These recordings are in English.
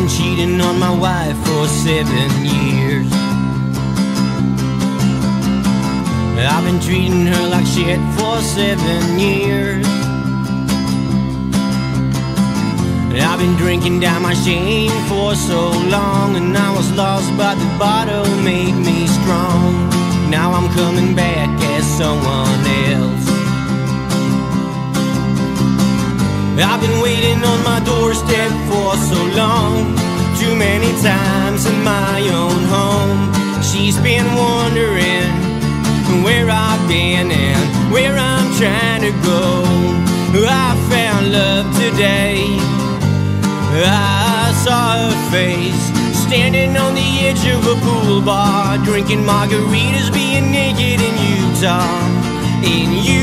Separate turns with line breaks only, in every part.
been cheating on my wife for seven years. I've been treating her like shit for seven years. I've been drinking down my shame for so long, and I was lost, but the bottle made me I've been waiting on my doorstep for so long, too many times in my own home. She's been wondering where I've been and where I'm trying to go. I found love today. I saw her face standing on the edge of a pool bar, drinking margaritas, being naked in Utah. In Utah.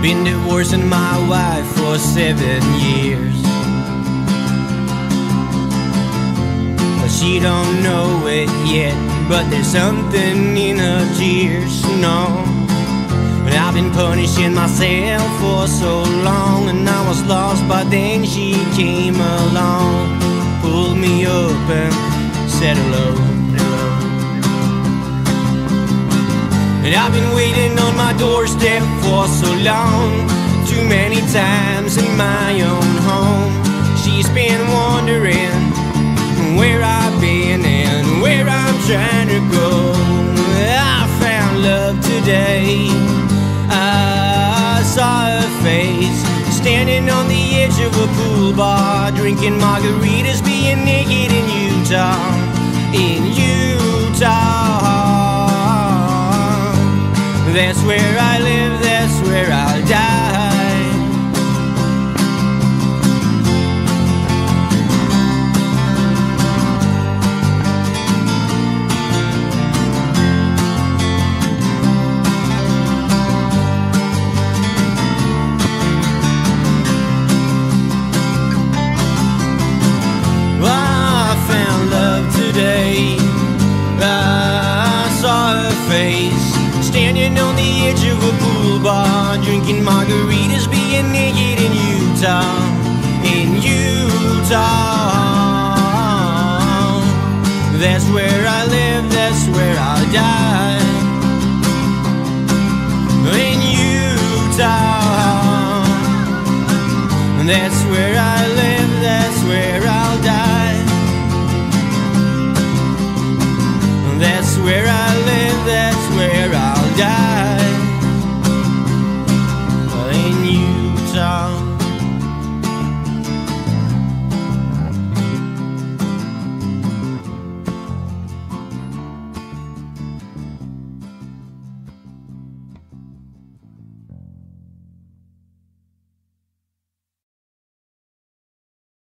Been divorcing my wife for seven years. But she don't know it yet. But there's something in her tears, no. And I've been punishing myself for so long, and I was lost, but then she came along, pulled me up and said hello. And I've been waiting on my doorstep for so long, too many times in my own home. She's been wondering where I've been and where I'm trying to go. I found love today. I saw her face standing on the edge of a pool bar, drinking margaritas, being naked in Utah. In Utah. That's where I live, that's where I'll die. I found love today. I saw her face Standing on the edge of a pool bar, drinking margaritas, being naked in Utah, in Utah. That's where I live, that's where I die. In Utah. That's where I live, that's where